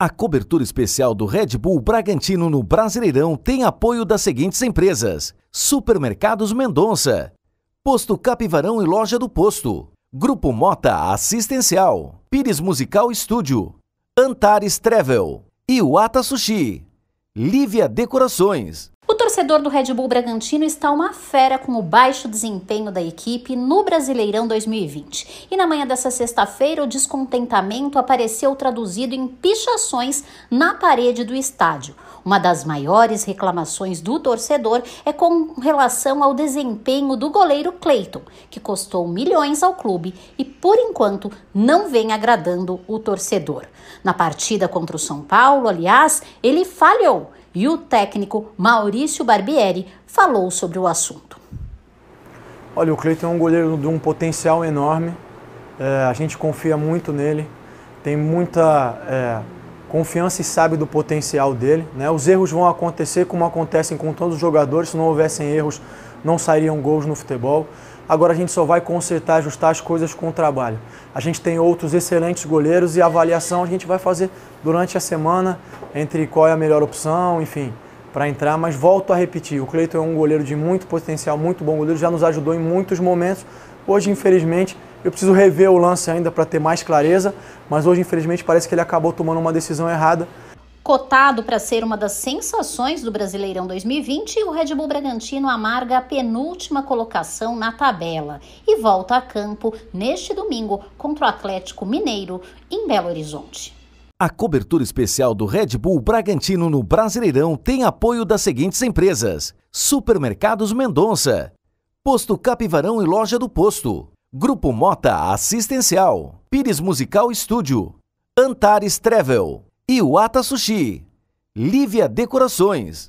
A cobertura especial do Red Bull Bragantino no Brasileirão tem apoio das seguintes empresas: Supermercados Mendonça, Posto Capivarão e Loja do Posto, Grupo Mota Assistencial, Pires Musical Estúdio, Antares Travel, Iwata Sushi, Lívia Decorações. Torcedor do Red Bull Bragantino está uma fera com o baixo desempenho da equipe no Brasileirão 2020. E na manhã dessa sexta-feira, o descontentamento apareceu traduzido em pichações na parede do estádio. Uma das maiores reclamações do torcedor é com relação ao desempenho do goleiro Cleiton, que custou milhões ao clube e, por enquanto, não vem agradando o torcedor. Na partida contra o São Paulo, aliás, ele falhou e o técnico Maurício Barbieri falou sobre o assunto. Olha, o Cleiton é um goleiro de um potencial enorme, é, a gente confia muito nele, tem muita é, confiança e sabe do potencial dele. Né? Os erros vão acontecer como acontecem com todos os jogadores, se não houvessem erros, não sairiam gols no futebol. Agora a gente só vai consertar, ajustar as coisas com o trabalho. A gente tem outros excelentes goleiros e a avaliação a gente vai fazer durante a semana entre qual é a melhor opção, enfim, para entrar. Mas volto a repetir, o Cleiton é um goleiro de muito potencial, muito bom goleiro, já nos ajudou em muitos momentos. Hoje, infelizmente, eu preciso rever o lance ainda para ter mais clareza, mas hoje, infelizmente, parece que ele acabou tomando uma decisão errada Cotado para ser uma das sensações do Brasileirão 2020, o Red Bull Bragantino amarga a penúltima colocação na tabela e volta a campo neste domingo contra o Atlético Mineiro em Belo Horizonte. A cobertura especial do Red Bull Bragantino no Brasileirão tem apoio das seguintes empresas: Supermercados Mendonça, Posto Capivarão e Loja do Posto, Grupo Mota Assistencial, Pires Musical Estúdio, Antares Travel. Iwata Sushi, Lívia Decorações,